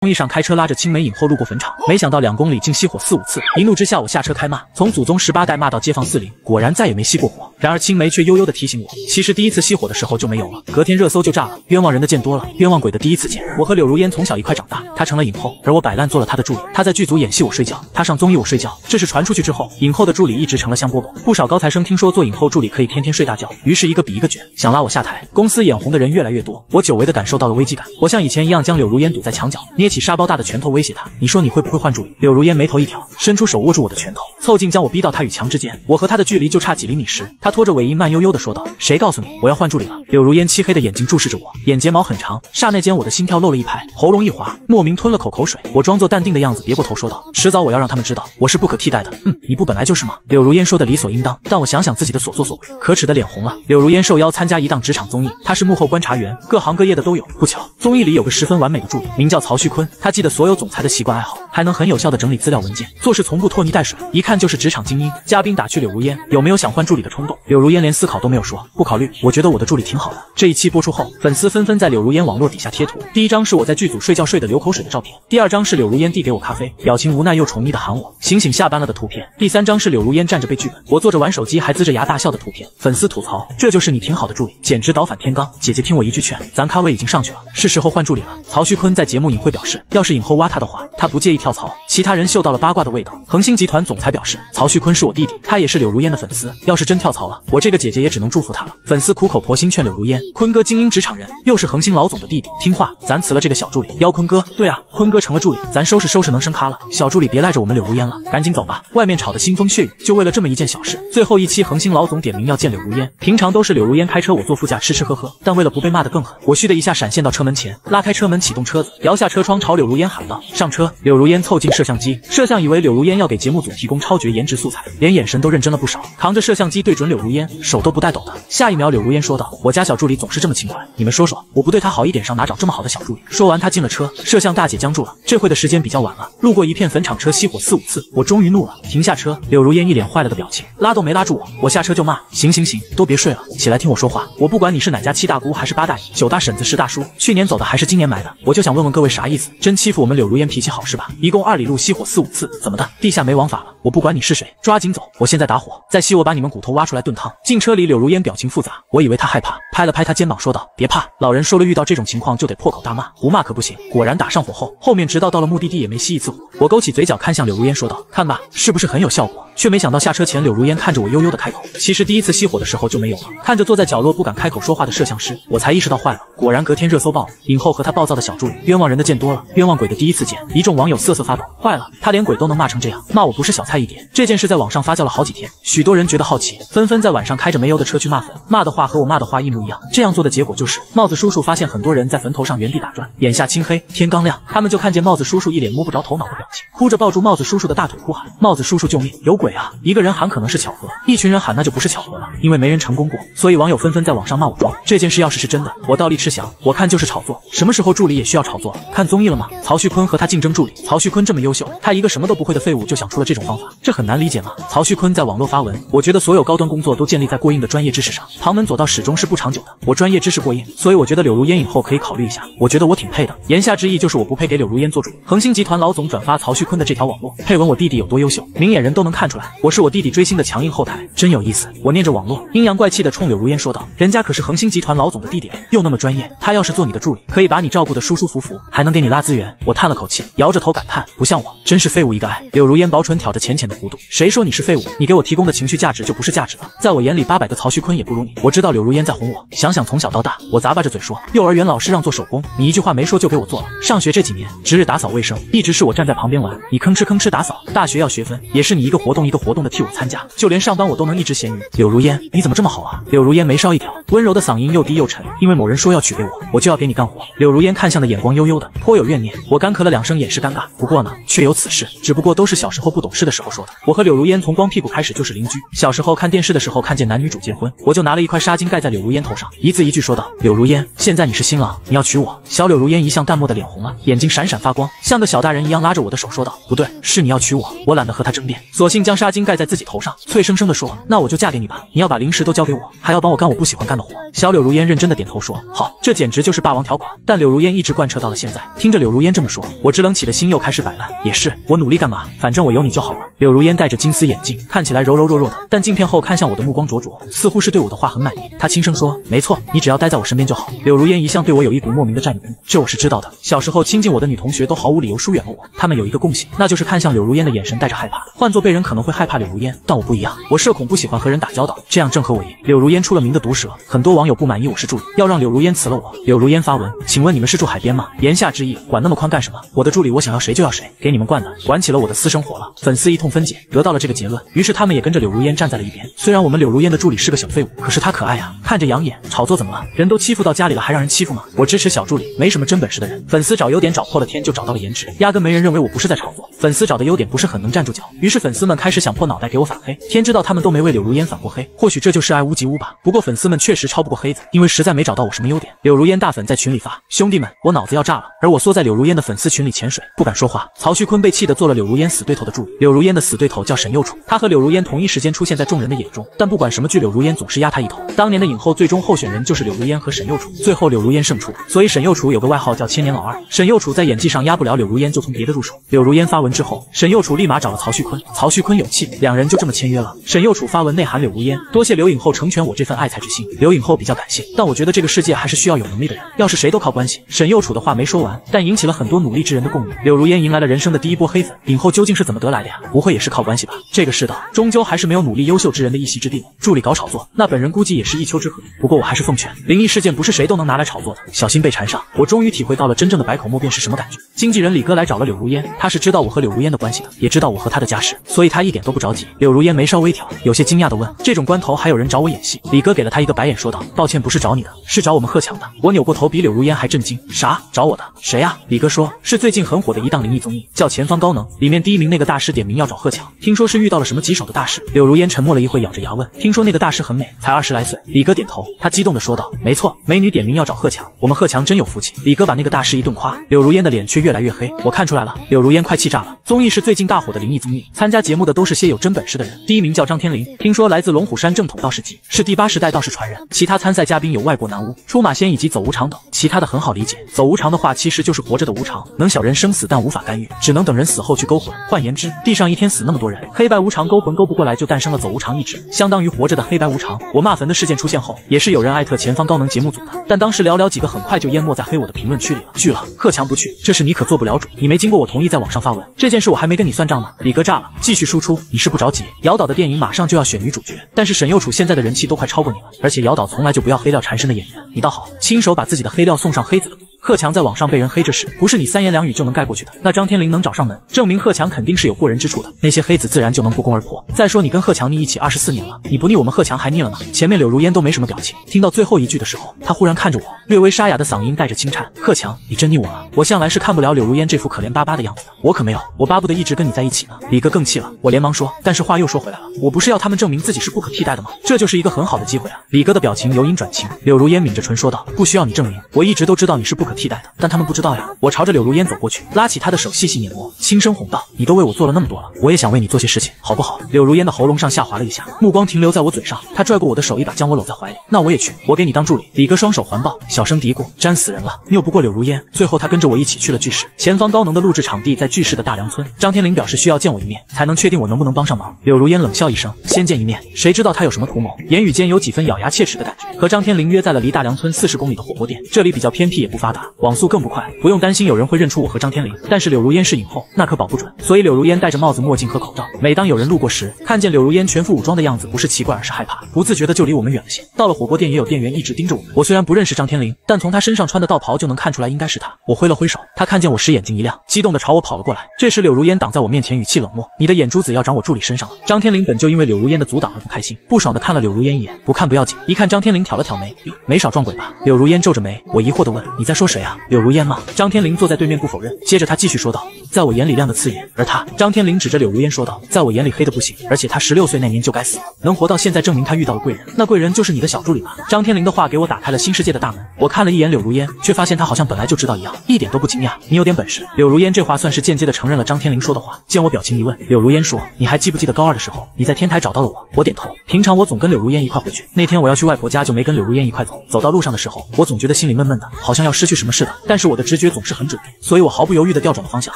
综艺上开车拉着青梅影后路过坟场，没想到两公里竟熄火四五次。一怒之下，我下车开骂，从祖宗十八代骂到街坊四邻，果然再也没熄过火。然而青梅却悠悠的提醒我，其实第一次熄火的时候就没有了。隔天热搜就炸了，冤枉人的见多了，冤枉鬼的第一次见。我和柳如烟从小一块长大，她成了影后，而我摆烂做了她的助理。她在剧组演戏，我睡觉；她上综艺，我睡觉。这事传出去之后，影后的助理一直成了香饽饽。不少高材生听说做影后助理可以天天睡大觉，于是一个比一个卷，想拉我下台。公司眼红的人越来越多，我久违的感受到了危机感。我像以前一样将柳如烟堵在墙角，捏起沙包大的拳头。威胁他，你说你会不会换助理？柳如烟眉头一挑，伸出手握住我的拳头，凑近将我逼到他与墙之间。我和他的距离就差几厘米时，他拖着尾音慢悠悠的说道：“谁告诉你我要换助理了？”柳如烟漆黑的眼睛注视着我，眼睫毛很长，刹那间我的心跳漏了一拍，喉咙一滑，莫名吞了口口水。我装作淡定的样子，别过头说道：“迟早我要让他们知道我是不可替代的。”嗯，你不本来就是吗？柳如烟说的理所应当，但我想想自己的所作所为，可耻的脸红了。柳如烟受邀参加一档职场综艺，她是幕后观察员，各行各业的都有。不巧，综艺里有个十分完美的助理，名叫曹旭坤，他记得所有总裁的习惯爱好。还能很有效的整理资料文件，做事从不拖泥带水，一看就是职场精英。嘉宾打趣柳如烟有没有想换助理的冲动？柳如烟连思考都没有说，不考虑。我觉得我的助理挺好的。这一期播出后，粉丝纷纷在柳如烟网络底下贴图。第一张是我在剧组睡觉睡得流口水的照片，第二张是柳如烟递给我咖啡，表情无奈又宠溺的喊我醒醒下班了的图片，第三张是柳如烟站着背剧本，我坐着玩手机还龇着牙大笑的图片。粉丝吐槽，这就是你挺好的助理，简直倒反天罡。姐姐听我一句劝，咱咖位已经上去了，是时候换助理了。曹旭坤在节目隐晦表示，要是影后挖他的话，他不介意跳槽。其他人。嗅到了八卦的味道。恒星集团总裁表示，曹旭坤是我弟弟，他也是柳如烟的粉丝。要是真跳槽了，我这个姐姐也只能祝福他了。粉丝苦口婆心劝柳如烟，坤哥精英职场人，又是恒星老总的弟弟，听话，咱辞了这个小助理，邀坤哥。对啊，坤哥成了助理，咱收拾收拾能升咖了。小助理别赖着我们柳如烟了，赶紧走吧。外面吵得腥风血雨，就为了这么一件小事。最后一期恒星老总点名要见柳如烟，平常都是柳如烟开车，我坐副驾吃吃喝喝。但为了不被骂得更狠，我虚的一下闪现到车门前，拉开车门启动车子，摇下车窗朝柳如烟喊道：“上车。”柳如烟凑近摄相机，摄像以为柳。如烟要给节目组提供超绝颜值素材，连眼神都认真了不少，扛着摄像机对准柳如烟，手都不带抖的。下一秒，柳如烟说道：“我家小助理总是这么勤快，你们说说，我不对他好一点，上哪找这么好的小助理？”说完，他进了车，摄像大姐僵住了。这会的时间比较晚了，路过一片坟场，车熄火四五次，我终于怒了，停下车。柳如烟一脸坏了的表情，拉都没拉住我，我下车就骂：“行行行，都别睡了，起来听我说话。我不管你是哪家七大姑还是八大姨、九大婶子、十大叔，去年走的还是今年埋的，我就想问问各位啥意思？真欺负我们柳如烟脾气好是吧？一共二里路熄火四五次，怎么的？地下没王法了？”我不管你是谁，抓紧走！我现在打火，再熄我把你们骨头挖出来炖汤。进车里，柳如烟表情复杂，我以为她害怕，拍了拍她肩膀说道：“别怕，老人说了，遇到这种情况就得破口大骂，不骂可不行。”果然打上火后，后面直到到了目的地也没熄一次火。我勾起嘴角看向柳如烟说道：“看吧，是不是很有效果？”却没想到下车前，柳如烟看着我悠悠的开口：“其实第一次熄火的时候就没有了。”看着坐在角落不敢开口说话的摄像师，我才意识到坏了。果然隔天热搜爆了，影后和她暴躁的小助理，冤枉人的见多了，冤枉鬼的第一次见。一众网友瑟瑟发抖，坏了，他连鬼都能骂成这样，骂我不是小菜一碟。这件事在网上发酵了好几天，许多人觉得好奇，纷纷在晚上开着煤油的车去骂坟，骂的话和我骂的话一模一样。这样做的结果就是，帽子叔叔发现很多人在坟头上原地打转，眼下青黑，天刚亮，他们就看见帽子叔叔一脸摸不着头脑的表情，哭着抱住帽子叔叔的大腿哭喊：“帽子叔叔救命，有鬼啊！”一个人喊。可能是巧合，一群人喊那就不是巧合了，因为没人成功过，所以网友纷纷在网上骂我装。这件事要是是真的，我倒立吃翔，我看就是炒作。什么时候助理也需要炒作？看综艺了吗？曹旭坤和他竞争助理，曹旭坤这么优优秀，他一个什么都不会的废物就想出了这种方法，这很难理解吗？曹旭坤在网络发文，我觉得所有高端工作都建立在过硬的专业知识上，旁门左道始终是不长久的。我专业知识过硬，所以我觉得柳如烟以后可以考虑一下，我觉得我挺配的。言下之意就是我不配给柳如烟做主。恒星集团老总转发曹旭坤的这条网络配文，我弟弟有多优秀，明眼人都能看出来，我是我弟弟追星的强硬后台。真有意思，我念着网络，阴阳怪气的冲柳如烟说道：“人家可是恒星集团老总的弟弟，又那么专业，他要是做你的助理，可以把你照顾的舒舒服服，还能给你拉资源。”我叹了口气，摇着头感叹：“不像我，真是废物一个。”爱，柳如烟薄唇挑着浅浅的弧度，谁说你是废物？你给我提供的情绪价值就不是价值了。在我眼里，八百个曹旭坤也不如你。我知道柳如烟在哄我，想想从小到大，我咂巴着嘴说：“幼儿园老师让做手工，你一句话没说就给我做了。上学这几年，值日打扫卫生，一直是我站在旁边玩，你吭哧吭哧打扫。大学要学分，也是你一个活动一个活动的替我参加，就连上班我都能一直闲鱼。”柳如烟，你怎么这么好啊？柳如烟眉梢一挑，温柔的嗓音又低又沉。因为某人说要娶给我，我就要给你干活。柳如烟看向的眼光悠悠的，颇有怨念。我干咳了两声，掩饰尴尬。不过呢，确有此事，只不过都是小时候不懂事的。时候说的。我和柳如烟从光屁股开始就是邻居，小时候看电视的时候看见男女主结婚，我就拿了一块纱巾盖在柳如烟头上，一字一句说道：“柳如烟，现在你是新郎，你要娶我。”小柳如烟一向淡漠的脸红了，眼睛闪闪发光，像个小大人一样拉着我的手说道：“不对，是你要娶我。”我懒得和他争辩，索性将纱巾盖在自己头上，脆生生的说：“那我就嫁给你吧。你要把零食都交给我，还要帮我干我不喜欢干的活。”小柳如烟认真的点头说：“好。”这简直就是霸王条款。但柳如烟一直贯彻到了现在。听着柳如烟这么说，我支棱起的心又开始摆烂。也是，我努力干嘛？反正我有你就好了。柳如烟戴着金丝眼镜，看起来柔柔弱弱的，但镜片后看向我的目光灼灼，似乎是对我的话很满意。她轻声说：“没错，你只要待在我身边就好。”柳如烟一向对我有一股莫名的占有欲，这我是知道的。小时候亲近我的女同学都毫无理由疏远了我，她们有一个共性，那就是看向柳如烟的眼神带着害怕。换做被人可能会害怕柳如烟，但我不一样，我社恐，不喜欢和人打交道，这样正合我意。柳如烟出了名的毒舌，很多网友不满意我是助理，要让柳如烟辞了我。柳如烟发文，请问你们是住海边吗？言下之意，管那么宽干什么？我的助理，我想要谁就要谁，给你们惯的，管起了我的私生活了。粉丝一通分解，得到了这个结论，于是他们也跟着柳如烟站在了一边。虽然我们柳如烟的助理是个小废物，可是她可爱啊，看着养眼。炒作怎么了？人都欺负到家里了，还让人欺负吗？我支持小助理，没什么真本事的人。粉丝找优点找破了天，就找到了颜值，压根没人认为我不是在炒作。粉丝找的优点不是很能站住脚，于是粉丝们开始想破脑袋给我反黑。天知道他们都没为柳如烟反过黑，或许这就是爱屋及乌吧。不过粉丝们确实超不过黑子，因为实在没找到我什么优点。柳如烟大粉在群里发，兄弟们，我脑子要炸了。而我缩在柳如烟的粉丝群里潜水，不敢说话。曹旭坤被气得做了柳如烟死对头的助理。柳如烟的死对头叫沈幼楚，他和柳如烟同一时间出现在众人的眼中，但不管什么剧，柳如烟总是压他一头。当年的影后最终候选人就是柳如烟和沈幼楚，最后柳如烟胜出，所以沈幼楚有个外号叫千年老二。沈幼楚在演技上压不了柳如烟，就从别的入手。柳如烟发文之后，沈幼楚立马找了曹旭坤，曹旭坤有气，两人就这么签约了。沈幼楚发文内涵柳如烟，多谢刘影后成全我这份爱才之心。刘影后比较感谢，但我觉得这个世界还是需要有能力的人，要是谁都靠关系。沈幼楚的话没说完，但引起了很多努力之人的共鸣。柳如烟迎来了人生的第一波黑粉，影后究竟是怎么得来的呀？不会也是靠关系吧？这个世道终究还是没有努力优秀之人的一席之地。助理搞炒作，那本人估计也是一丘之貉。不过我还是奉劝，灵异事件不是谁都能拿来炒作的，小心被缠上。我终于体会到了真正的百口莫辩是什么感觉。经纪人李哥来找了柳如烟，他是知道我和柳如烟的关系的，也知道我和他的家世，所以他一点都不着急。柳如烟眉梢微挑，有些惊讶的问：“这种关头还有人找我演戏？”李哥给了他一个白眼，说道：“抱歉，不是找你的，是找我们贺强的。”我扭过头，比柳如烟还震惊：“啥？找我的？谁呀？”李哥说：“是最近很火的一档灵异综艺，叫《前方高能》，里面第一名那个大师点名要找贺强，听说是遇到了什么棘手的大事。”柳如烟沉默了一会，咬着牙问：“听说那个大师很美，才二十来岁？”李哥点头，他激动的说道：“没错，美女点名要找贺强，我们贺强真有福气。”李哥把那个大师一顿夸，柳如烟的脸却越来越黑。我看出来了，柳如烟快气炸了。综艺是最近大火的灵异综艺，参加节目的都是些有真本事的人。第一名叫张天林，听说来自龙虎山正统道士集，是第八十代道士传人。其他参赛嘉宾有外国男巫、出马仙以及走无常等。其他的很好理解，走无常的话其实就是活着的无常，能小人生死但无法干预，只能等人死后去勾魂。换言之，地上一天死那么多人，黑白无常勾魂勾不过来，就诞生了走无常意志，相当于活着的黑白无常。我骂坟的事件出现后，也是有人艾特前方高能节目组的，但当时寥寥几个很快就淹没在黑我的评论区里了。拒了，贺强不去，这事你可做不了主，你没经过我同意在网上发文，这件事我还没跟你算账呢。李哥炸了，继续输出，你是不着急？姚导的电影马上就要选女主角，但是沈幼楚现在的人气都快超过你了，而且姚导从来就不要黑料缠身的演员，你倒好，亲手把自己的黑料送上黑子的。贺强在网上被人黑这事，不是你三言两语就能盖过去的。那张天林能找上门，证明贺强肯定是有过人之处的，那些黑子自然就能不攻而破。再说你跟贺强腻一起二十四年了，你不腻我们贺强还腻了呢。前面柳如烟都没什么表情，听到最后一句的时候，她忽然看着我，略微沙哑的嗓音带着轻颤：“贺强，你真腻我了。我向来是看不了柳如烟这副可怜巴巴的样子的，我可没有，我巴不得一直跟你在一起呢。”李哥更气了，我连忙说：“但是话又说回来了，我不是要他们证明自己是不可替代的吗？这就是一个很好的机会啊。”李哥的表情由阴转晴，柳如烟抿着唇说道：“不需要你证明，我一直都知道你是不可替代的，但他们。”不知道呀，我朝着柳如烟走过去，拉起她的手，细细碾磨，轻声哄道：“你都为我做了那么多了，我也想为你做些事情，好不好？”柳如烟的喉咙上下滑了一下，目光停留在我嘴上，她拽过我的手，一把将我搂在怀里。那我也去，我给你当助理。李哥双手环抱，小声嘀咕：“粘死人了，拗不过柳如烟。”最后他跟着我一起去了巨石，前方高能的录制场地在巨石的大梁村。张天林表示需要见我一面，才能确定我能不能帮上忙。柳如烟冷笑一声：“先见一面，谁知道他有什么图谋？”言语间有几分咬牙切齿的感觉。和张天林约在了离大梁村四十公里的火锅店，这里比较偏僻，也不发达，网速更不快，不用担心有。人会认出我和张天林，但是柳如烟是影后，那可保不准。所以柳如烟戴着帽子、墨镜和口罩，每当有人路过时，看见柳如烟全副武装的样子，不是奇怪，而是害怕，不自觉的就离我们远了些。到了火锅店，也有店员一直盯着我们。我虽然不认识张天林，但从他身上穿的道袍就能看出来应该是他。我挥了挥手，他看见我时眼睛一亮，激动的朝我跑了过来。这时柳如烟挡在我面前，语气冷漠：“你的眼珠子要长我助理身上了。”张天林本就因为柳如烟的阻挡而不开心，不爽的看了柳如烟一眼，不看不要紧。一看张天林挑了挑眉，没少撞鬼吧？柳如烟皱着眉，我疑惑的问：“你在说谁啊？柳如烟吗？”张天林坐在对面不否认。接着他继续说道：“在我眼里亮得刺眼。而他，张天林指着柳如烟说道，在我眼里黑的不行，而且他十六岁那年就该死了，能活到现在，证明他遇到了贵人。那贵人就是你的小助理吧？张天林的话给我打开了新世界的大门。我看了一眼柳如烟，却发现他好像本来就知道一样，一点都不惊讶。你有点本事。柳如烟这话算是间接的承认了张天林说的话。见我表情一问，柳如烟说，你还记不记得高二的时候，你在天台找到了我？我点头。平常我总跟柳如烟一块回去，那天我要去外婆家，就没跟柳如烟一块走。走到路上的时候，我总觉得心里闷闷的，好像要失去什么似的。但是我的直觉总是很准，所以我毫不犹豫的调转了方向，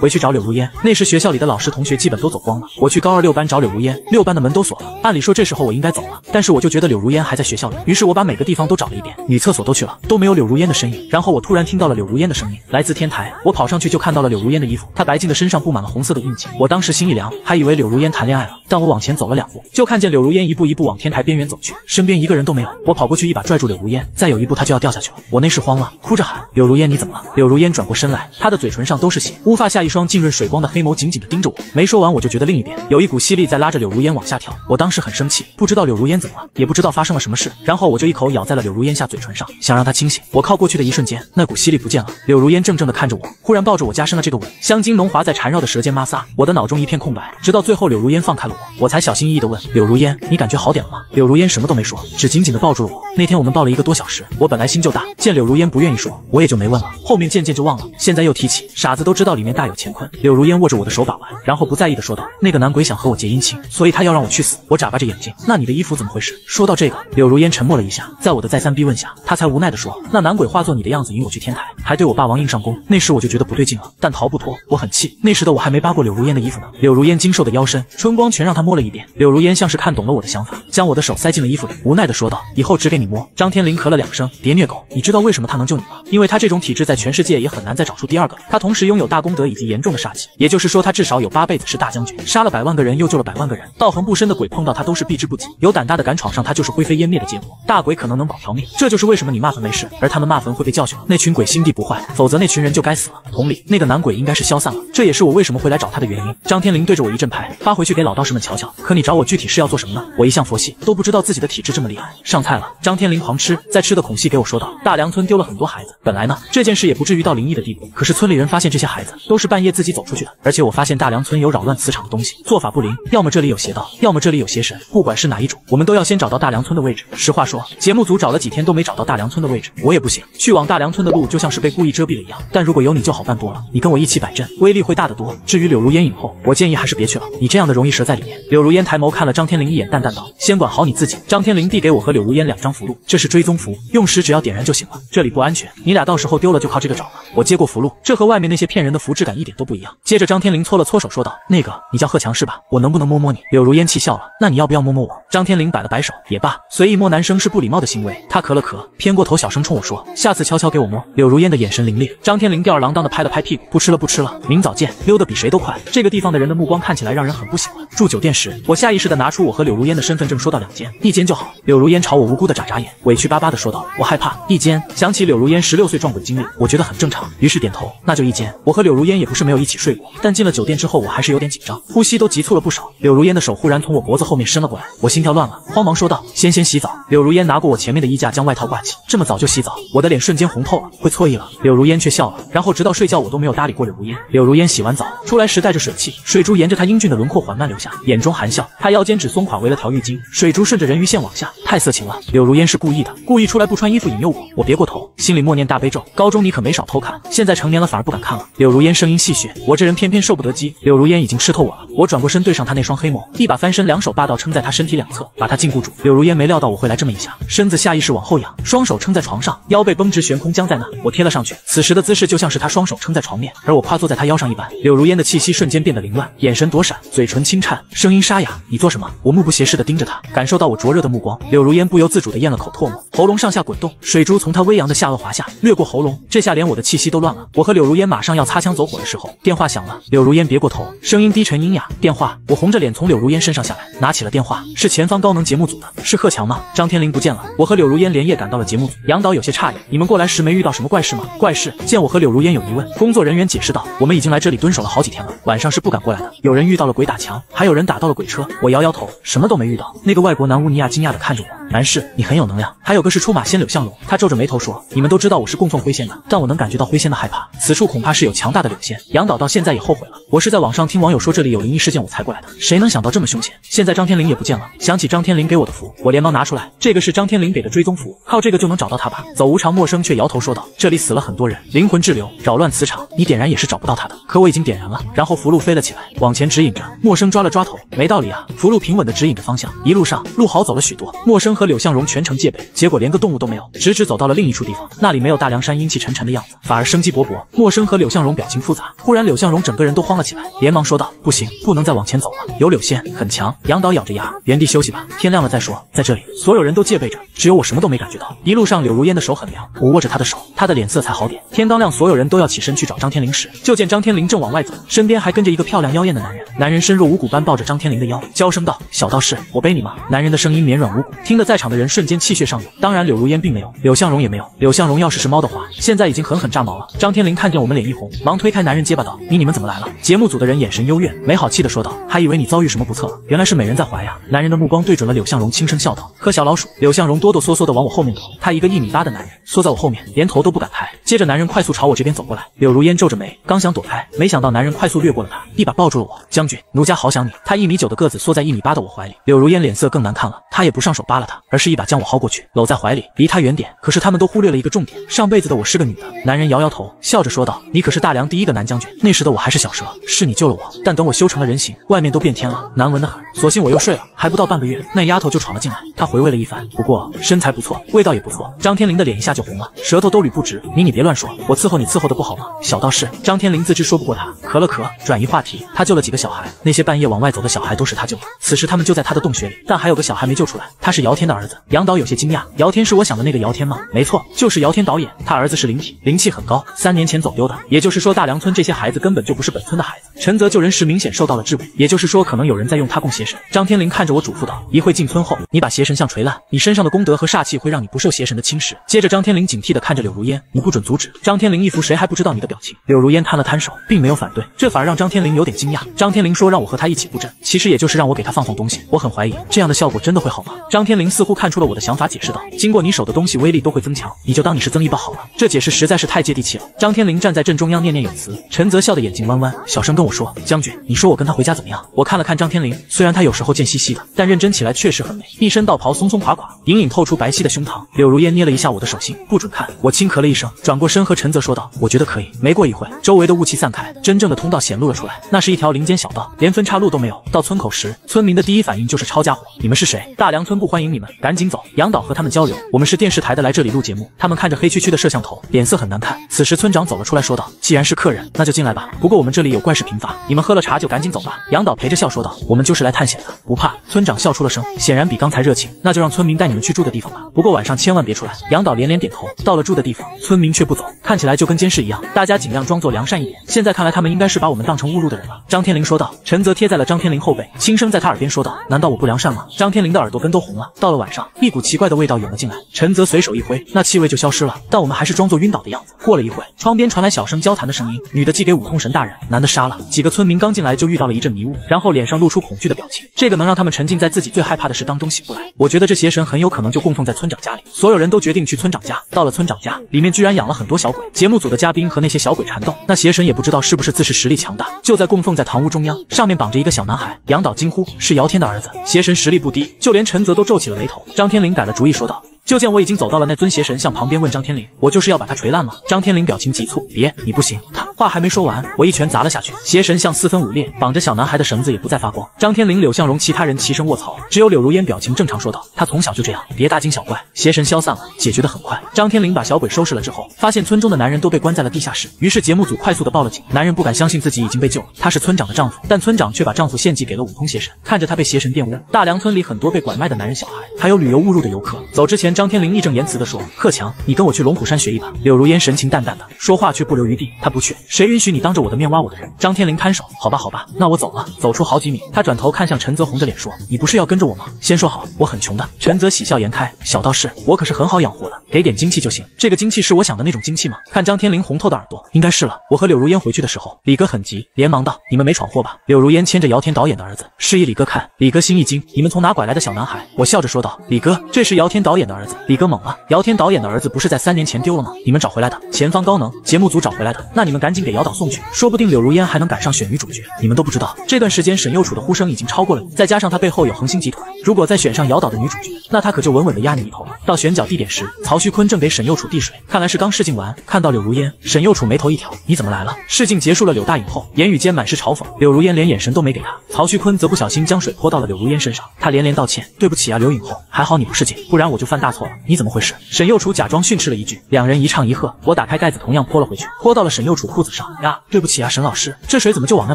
回去找柳如烟。那时学校里的老师同学基本都走光了。我去高二六班找柳如烟，六班的门都锁了。按理说这时候我应该走了，但是我就觉得柳如烟还在学校里，于是我把每个地方都找了一遍，女厕所都去了，都没有柳如烟的身影。然后我突然听到了柳如烟的声音，来自天台。我跑上去就看到了柳如烟的衣服，她白净的身上布满了红色的印记。我当时心一凉，还以为柳如烟谈恋爱了。但我往前走了两步，就看见柳如烟一步一步往天台边缘走去，身边一个人都没有。我跑过去一把拽住柳如烟，再有一步她就要掉下去了。我那时慌了，哭着喊：“柳如烟，你怎么了？”柳如烟转过身来，她的嘴唇上都是血，乌发下一双浸润水光的黑眸紧紧地盯着我。没说完，我就觉得另一边有一股吸力在拉着柳如烟往下跳。我当时很生气，不知道柳如烟怎么了，也不知道发生了什么事。然后我就一口咬在了柳如烟下嘴唇上，想让她清醒。我靠过去的一瞬间，那股吸力不见了。柳如烟怔怔地看着我，忽然抱着我加深了这个吻，香精浓滑在缠绕的舌尖摩挲。我的脑中一片空白，直到最后柳如烟放开了我，我才小心翼翼地问柳如烟：“你感觉好点了吗？”柳如烟什么都没说，只紧紧地抱住了我。那天我们抱了一个多小时，我本来心就大，见柳如烟不愿意说，我也就没问了。后面渐渐就忘了，现在又提起，傻子都知道里面大有乾坤。柳如烟握着我的手把玩，然后不在意的说道：“那个男鬼想和我结姻亲，所以他要让我去死。”我眨巴着眼睛，那你的衣服怎么回事？说到这个，柳如烟沉默了一下，在我的再三逼问下，他才无奈的说：“那男鬼化作你的样子引我去天台，还对我霸王硬上弓。”那时我就觉得不对劲了，但逃不脱，我很气。那时的我还没扒过柳如烟的衣服呢。柳如烟精瘦的腰身，春光全让她摸了一遍。柳如烟像是看懂了我的想法，将我的手塞进了衣服里，无奈的说道：“以后只给你摸。”张天林咳了两声，别虐狗。你知道为什么他能救你吗？因为他这种体质在全世界也很难再找出第二个。他同时拥有大功德以及严重的煞气，也就是说他至少有八辈子是大将军，杀了百万个人又救了百万个人。道行不深的鬼碰到他都是避之不及，有胆大的敢闯上他就是灰飞烟灭的结果。大鬼可能能保条命，这就是为什么你骂坟没事，而他们骂坟会被教训。那群鬼心地不坏，否则那群人就该死了。同理，那个男鬼应该是消散了，这也是我为什么会来找他的原因。张天林对着我一阵拍，发回去给老道士们瞧瞧。可你找我具体是要做什么呢？我一向佛系，都不知道自己的体质这么厉害。上菜了，张天林狂吃，在吃的孔隙给我说道：大梁村丢了很多孩子，本来呢这件事也不至于到灵异的地步，可是村里人发现这些孩子都是半夜自己走出去的，而且我发现大梁村有扰乱磁场的东西，做法不灵，要么这里有邪道，要么这里有邪神，不管是哪一种，我们都要先找到大梁村的位置。实话说，节目组找了几天都没找到大梁村的位置，我也不行，去往大梁村的路就像是被故意遮蔽了一样。但如果有你就好办多了，你跟我一起摆阵，威力会大得多。至于柳如烟影后，我建议还是别去了，你这样的容易折在里面。柳如烟抬眸看了张天林一眼，淡淡道：“先管好你自己。”张天林递给我和柳如烟两张符箓，这是追踪符，用时只要点燃就行了。这里不安全，你俩到时候丢了就靠这个找了。我接过符箓，这和外面那些骗人的符质感一点都不一样。接着张天林搓了搓手，说道：“那个，你叫贺强是吧？我能不能摸摸你？”柳如烟气笑了：“那你要不要摸摸我？”张天林摆了摆手，也罢，随意摸男生是不礼貌的行为。他咳了咳，偏过头小声冲我说：“下次悄悄给我摸。”柳如烟的眼神凌冽，张天林吊儿郎当的拍了拍屁股：“不吃了，不吃了，明早见。”溜得比谁都快。这个地方的人的目光看起来让人很不喜欢。住酒店时，我下意识的拿出我和柳如烟的身份证，说到两间，一间就好。柳如烟朝我无辜的眨眨眼，委屈巴巴的说道：“我害怕。”一间。想起柳如烟十六岁撞鬼经历，我觉得很正常，于是点头。那就一间。我和柳如烟也不是没有一起睡过，但进了酒店之后，我还是有点紧张，呼吸都急促了不少。柳如烟的手忽然从我脖子后面伸了过来，我心跳乱了，慌忙说道：“先先洗澡。”柳如烟拿过我前面的衣架，将外套挂起。这么早就洗澡，我的脸瞬间红透了，会错意了。柳如烟却笑了，然后直到睡觉我都没有搭理过柳如烟。柳如烟洗完澡出来时带着水汽，水珠沿着她英俊的轮廓缓慢流下，眼中含笑。她腰间只松垮围了条浴巾，水珠顺着人鱼线往下，太色情了。柳如烟是故意的，故意出来不穿衣服引诱我。我别过头，心里默念大悲咒。高中你可没少偷看，现在成年了反而不敢看了。柳如烟声音戏谑，我这人偏偏受不得激。柳如烟已经吃透我了，我转过身对上她那双黑眸，一把翻身，两手霸道撑在她身体两侧，把她禁锢住。柳如烟没料到我会来这么一下，身子下意识往后仰，双手撑在床上，腰背绷直悬空僵在那。我贴了上去，此时的姿势就像是她双手撑在床面，而我跨坐在她腰上一般。柳如烟的气息瞬间变得凌乱，眼神躲闪，嘴唇轻颤，声音沙哑：“你做什么？”我目不斜视地盯着她，感受到我灼热的目光。柳如烟不由自主地咽了口唾沫，喉咙上下滚动，水珠从她微扬的下颚滑下，掠过过喉咙。这下连我的气息都乱了。我和柳如烟马上要擦枪走火的时候，电话响了。柳如烟别过头，声音低沉阴哑。电话。我红着脸从柳如烟身上下来，拿起了电话，是前方高能节目组的，是贺强吗？张天林不见了。我和柳如烟连夜赶到了节目组。杨导有些诧异，你们过来时没遇到什么怪事吗？怪事？见我和柳如烟有疑问，工作人员解释道，我们已经来这里蹲守了好几天了，晚上是不敢过来的。有人遇到了鬼打墙，还有人打到了鬼车。我摇摇头，什么都没遇到。那个外国男乌尼亚惊讶的看着我。男士，你很有能量。还有个是出马仙柳向龙，他皱着眉头说：“你们都知道我是供奉灰仙的，但我能感觉到灰仙的害怕，此处恐怕是有强大的柳仙。”杨导到现在也后悔了。我是在网上听网友说这里有灵异事件，我才过来的。谁能想到这么凶险？现在张天林也不见了。想起张天林给我的符，我连忙拿出来，这个是张天林给的追踪符，靠这个就能找到他吧？走无常，陌生却摇头说道：“这里死了很多人，灵魂滞留，扰乱磁场，你点燃也是找不到他的。可我已经点燃了。”然后符箓飞了起来，往前指引着。陌生抓了抓头，没道理啊！符箓平稳地指引着方向，一路上路好走了许多。陌生和柳向荣全程戒备，结果连个动物都没有，直直走到了另一处地方，那里没有大凉山阴气沉沉的样子，反而生机勃勃。陌生和柳向荣表情复杂，忽然柳向荣整个人都慌了起来，连忙说道：“不行，不能再往前走了，有柳仙，很强。”杨导咬着牙，原地休息吧，天亮了再说。在这里，所有人都戒备着，只有我什么都没感觉到。一路上，柳如烟的手很凉，我握着她的手，她的脸色才好点。天刚亮，所有人都要起身去找张天灵时，就见张天灵正往外走，身边还跟着一个漂亮妖艳的男人。男人身若无骨般抱着张天灵的腰，娇声道：“小道士，我背你吗？”男人的声音绵软无骨，听得在场的人瞬间气血上涌。当然，柳如烟并没有，柳向荣也没有。柳向荣要是是猫的话，现在已经狠狠炸毛了。张天林看见我们，脸一红，忙推开男人，结巴道：“你你们怎么来了？”节目组的人眼神幽怨，没好气的说道：“还以为你遭遇什么不测了，原来是美人在怀呀。”男人的目光对准了柳向荣，轻声笑道：“呵，小老鼠。”柳向荣哆哆嗦嗦的往我后面躲，他一个一米八的男人缩在我后面，连头都不敢抬。接着，男人快速朝我这边走过来。柳如烟皱着眉，刚想躲开，没想到男人快速掠过了他，一把抱住了我。将军，奴家好想你。他一米九的个子缩在一米八的我怀里，柳如烟脸色更难看了。他也不上手扒拉他，而是一把将我薅过去，搂在怀里，离他远点。可是他们都忽略了一个重点，上辈子的我是个女的。男人摇摇头，笑着说道：“你可是大梁第一个男将军，那时的我还是小蛇，是你救了我。但等我修成了人形，外面都变天了，难闻的很。索性我又睡了，还不到半个月，那丫头就闯了进来。她回味了一番，不过身材不错，味道也不错。张天林的脸一下就红了，舌头都捋不直。你你别乱说，我伺候你伺候的不好吗？小道士，张天林自知说不过他，咳了咳，转移话题。他救了几个小孩，那些半夜往外走的小孩都是他救的。此时他们就在他的洞穴里，但还有个小孩没救出来。他是姚天的儿子。杨导有些惊讶，姚天是我想的那个姚天吗？没错，就是姚天导演。他儿子是灵体，灵气很高，三年前走丢的。也就是说，大梁村这些孩子根本就不是本村的孩子。陈泽救人时明显受到了质疑，也就是说，可能有人在用他供邪神。张天林看着我嘱咐道：“一会进村后，你把邪神像锤烂，你身上的功德和煞气会让你不受邪神的侵蚀。”接着，张天林警惕地看着柳如烟：“你不准阻止。”张天林一副谁还不知道你的表情。柳如烟摊了摊手，并没有反对，这反而让张天林有点惊讶。张天林说让我和他一起布阵，其实也就是让我给他放放东西。我很怀疑这样的效果真的会好吗？张天林似乎看出了我的想法，解释道：“经过你手的东西威力都会增强，你就当你是增益报好了。”这解释实在是太接地气了。张天林站在正中央念念有词，陈泽笑得眼睛弯弯，小声跟我说：“将军，你说我跟他回家怎么样？”我看了看张天林，虽然他有时候贱兮兮的，但认真起来确实很美，一身道袍松松垮垮，隐隐透出白皙的胸膛。柳如烟捏了一下我的手心，不准看。我轻咳了一声，转过身和陈泽说道：“我觉得可以。”没过一会，周围的雾气散开，真正的通道显露了出来，那是一条林间小道，连分岔路都没有。到村口时，村民的第一反应就是抄家伙。你们是谁？大梁村不欢迎你们，赶紧走。杨导和他们交流，我们是电视台的，来这里录节目。他们看着黑黢黢的摄像头，脸色很难看。此时村长走了出来，说道：“既然是客人，那就进来吧。不过我们这里有怪事频发，你们喝了茶就赶紧走吧。”杨导陪着笑说道：“我们就是来探险的，不怕。”村长笑出了声，显然比刚才热情。那就让村民带你们去住的地方吧。不过晚上千万别出来。杨导连连点头。到了住的地方，村民却不走，看起来就跟监视一样。大家尽量装作良善一点。现在看来，他们应该是把我们当成误入的人了。张天林说道。陈泽贴在了张天林后背，轻声在他耳边说道：“难道我不良善吗？”张天林的耳朵根都红了。到了晚上，一股奇怪的味道涌了进来，陈泽随手一挥，那气味就消失了。但我们还是装作晕倒的样子。过了一会，窗边传来小声交谈的声音，女的寄给五通神大人，男的杀了。几个村民刚进来就遇到了一阵迷雾，然后脸上露出恐惧的表情。这个能让他们沉浸在自己最害怕的事当中醒不来。我觉得这邪神很有可能就供奉在村长家里。所有人都决定去村长家。到了村长家，里面居然养了很多小鬼。节目组的嘉宾和那些小鬼缠斗，那邪神也不知道是不是自恃实力强大，就在供奉在堂屋中央，上面绑着一个小男孩。杨导惊呼：“是姚天的儿子！”邪神实力不低，就连陈泽都皱起了眉头。张天林改了主意说道。就见我已经走到了那尊邪神像旁边，问张天林：“我就是要把他锤烂吗？”张天林表情急促：“别，你不行。”话还没说完，我一拳砸了下去，邪神像四分五裂，绑着小男孩的绳子也不再发光。张天林、柳向荣其他人齐声卧槽，只有柳如烟表情正常，说道：“他从小就这样，别大惊小怪。”邪神消散了，解决的很快。张天林把小鬼收拾了之后，发现村中的男人都被关在了地下室，于是节目组快速的报了警。男人不敢相信自己已经被救了，他是村长的丈夫，但村长却把丈夫献祭给了五通邪神。看着他被邪神玷污，大梁村里很多被拐卖的男人、小孩，还有旅游误入的游客。走之前，张。天林义正言辞地说：“贺强，你跟我去龙虎山学艺吧。”柳如烟神情淡淡的说话却不留余地，他不去，谁允许你当着我的面挖我的人？张天林看守：“好吧，好吧，那我走了。”走出好几米，他转头看向陈泽，红着脸说：“你不是要跟着我吗？先说好，我很穷的。”陈泽喜笑颜开：“小道士，我可是很好养活的，给点精气就行。这个精气是我想的那种精气吗？”看张天林红透的耳朵，应该是了。我和柳如烟回去的时候，李哥很急，连忙道：“你们没闯祸吧？”柳如烟牵着姚天导演的儿子，示意李哥看。李哥心一惊：“你们从哪拐来的小男孩？”我笑着说道：“李哥，这是姚天导演的儿子。”李哥懵了：“姚天导演的儿子不是在三年前丢了吗？你们找回来的？前方高能，节目组找回来的。那你们赶紧给姚导送去，说不定柳如烟还能赶上选女主角。你们都不知道，这段时间沈幼楚的呼声已经超过了你，再加上他背后有恒星集团，如果再选上姚导的女主角，那他可就稳稳的压你一头了。”到选角地点时，曹旭坤正给沈幼楚递水，看来是刚试镜完。看到柳如烟，沈幼楚眉头一挑：“你怎么来了？”试镜结束了，柳大影后，言语间满是嘲讽。柳如烟连眼神都没给他，曹旭坤则不小心将水泼到了柳如烟身上，他连连道歉：“对不起啊，柳影后，还好你不是镜，不然我就犯大错了。你怎么回事？”沈幼楚假装训斥了一句，两人一唱一和，我打开盖子，同样泼了回去，泼到了沈幼楚裤裤子上。呀，对不起啊，沈老师，这水怎么就往那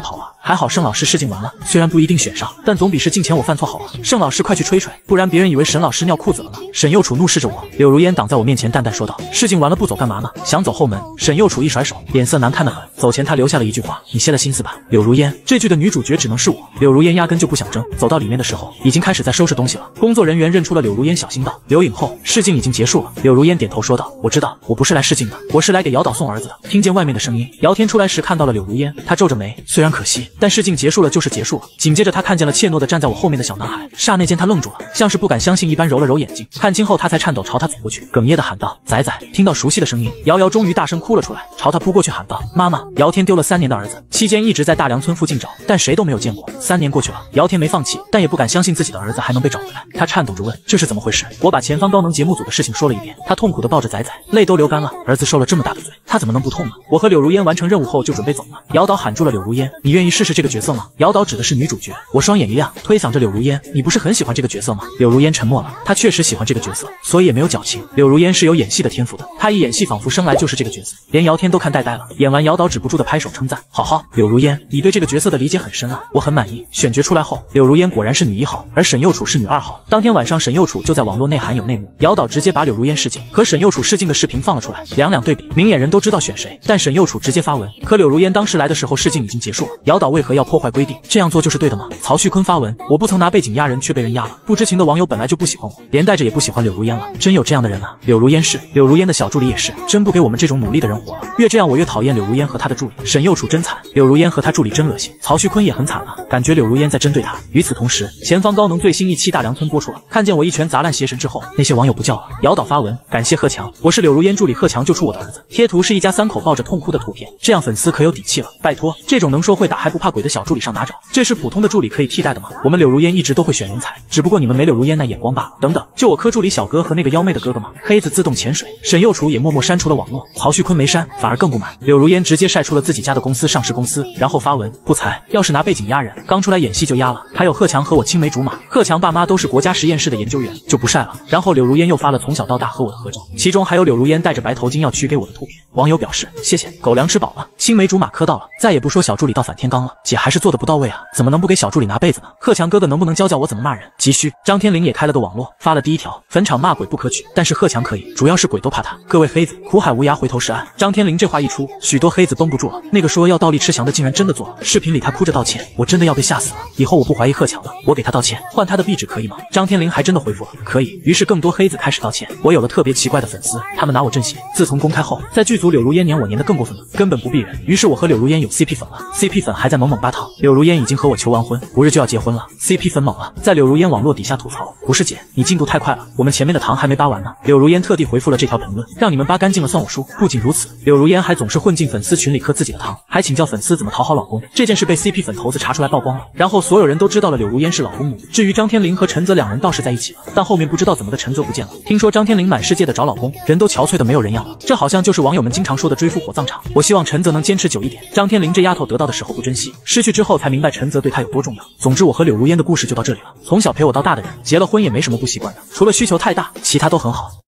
跑啊？还好盛老师试镜完了，虽然不一定选上，但总比试镜前我犯错好啊。盛老师快去吹吹，不然别人以为沈老师尿裤子了呢。沈幼楚怒视着我，柳如烟挡在我面前，淡淡说道：“试镜完了不走干嘛呢？想走后门。”沈幼楚一甩手，脸色难看的很。走前他留下了一句话：“你歇了心思吧。”柳如烟这句的女主角只能是我。柳如烟压根就不想争，走到里面的时候，已经开始在收拾东西了。工作人员认出了柳如烟，小心道：“留影后，试镜已经结束了。”柳如烟点头说道：“我知道，我不是来试镜的，我是来给姚导送儿子的。”听见外面的声音，姚天出来时看到了柳如烟，他皱着眉，虽然可惜，但试镜结束了就是结束了。紧接着他看见了怯懦的站在我后面的小男孩，刹那间他愣住了，像是不敢相信一般，揉了揉眼睛，看清后他才颤抖朝他走过去，哽咽的喊道：“仔仔！”听到熟悉的声音，瑶瑶终于大声哭了出来，朝他扑过去喊道：“妈妈！”姚天丢了三年的儿子，期间一直在大梁村附近找，但谁都没有见过。三年过去了，姚天没放弃，但也不敢相信自己的儿子还能被找回来。他颤抖着问：“这是怎么回事？”我把前方高能节目组的事情说了一遍，他痛苦的抱着仔仔，泪都流干了。儿子受了这么大的罪，他怎么能不痛呢？我和柳如烟完成任务后就准备走了，姚导喊住了柳如烟：“你愿意试试这个角色吗？”姚导指的是女主角。我双眼一亮，推搡着柳如烟：“你不是很喜欢这个角色吗？”柳如烟沉默了，她确实喜欢这个角色，所以也没有矫情。柳如烟是有演戏的天赋的，她一演戏仿佛生来就是这个角色，连姚天都看呆呆了。演完，姚导止不住的拍手称赞：“好好，柳如烟，你对这个角色的理解很深啊，我很满意。”选角出来后，柳如烟果然是女一号，而沈幼楚是女二号。当天晚上，沈幼楚就在网络内喊有内幕，姚导直接把柳如烟试镜和沈幼楚试镜的视频放了出来，两两对比，明眼人都知道选谁。但沈幼楚直接发文，可柳如烟当时来的时候试镜已经结束了，姚导为何要破坏规定？这样做就是对的吗？曹旭坤发文，我不曾拿背景压人，却被人压了。不知情的网友本来就不喜欢我，连带着也不喜欢柳如烟了。真有这样的人啊！柳如烟是，柳如烟的小助理也是，真不给我们这种努力的人活了。越这样，我越讨厌柳如烟和她的助理。沈幼楚真惨，柳如烟和她助理真恶心。曹旭坤也很惨了，感觉柳如烟在针对他。与此同时，前方高能最新一期大梁村播出了，看见我一拳砸烂邪神之后，那些网友不叫了。姚导发文感谢贺强，我是柳如烟助理贺强救出我的儿子。贴图是一家三口抱着痛哭的图片，这样粉丝可有底气了。拜托，这种能说会打还不怕鬼的小助理上哪找？这是普通的助理可以替代的吗？我们柳如烟一直都会选人才，只不过你们没柳如烟那眼光罢了。等等，就我科助理小哥和那个妖媚的哥哥吗？黑子自动潜水，沈幼楚也默默删除了网络，曹旭坤没删，反而更不满。柳如烟直接晒出了自己家的公司上市公司，然后发文不才，要是拿背景压人，刚出来演戏就压了。还有贺强和我青梅竹马，贺强爸妈都是国家实验室的研究员，就不晒了。然后柳如烟又发了从小到大和我的合照，其中还有柳如烟戴着白头巾要娶给我的图片。网友表示谢谢，狗粮吃吃饱了，青梅竹马磕到了，再也不说小助理到反天罡了。姐还是做的不到位啊，怎么能不给小助理拿被子呢？贺强哥哥能不能教教我怎么骂人？急需。张天林也开了个网络，发了第一条：坟场骂鬼不可取，但是贺强可以，主要是鬼都怕他。各位黑子，苦海无涯，回头是岸。张天林这话一出，许多黑子绷不住了。那个说要倒立吃翔的竟然真的做了，视频里他哭着道歉，我真的要被吓死了。以后我不怀疑贺强了，我给他道歉，换他的壁纸可以吗？张天林还真的回复了，可以。于是更多黑子开始道歉。我有了特别奇怪的粉丝，他们拿我镇邪。自从公开后，在剧组柳如烟撵我撵得更过分了，根本不避人。于是我和柳如烟有 CP 粉了，CP 粉还在猛猛扒糖。柳如烟已经和我求完婚，不日就要结婚了，CP 粉猛了，在柳如烟网络底下吐槽，不是姐，你进度太快了，我们前面的糖还没扒完呢。柳如烟特地回复了这条评论，让你们扒干净了算我输。不仅如此，柳如烟还总是混进粉丝群里磕自己的糖，还请教粉丝怎么讨好老公。这件事被 CP 粉头子查出来曝光了，然后所有人都知道了柳如烟是老公母。至于张天林和陈泽两人倒是在一起了，但后面不知道怎么的陈泽不见了。听说张天林满世界的找老公，人都憔悴的没有人样了。这好像就是网友们经常说的追夫火葬场。我希望望陈泽能坚持久一点。张天林这丫头得到的时候不珍惜，失去之后才明白陈泽对她有多重要。总之，我和柳如烟的故事就到这里了。从小陪我到大的人，结了婚也没什么不习惯的，除了需求太大，其他都很好。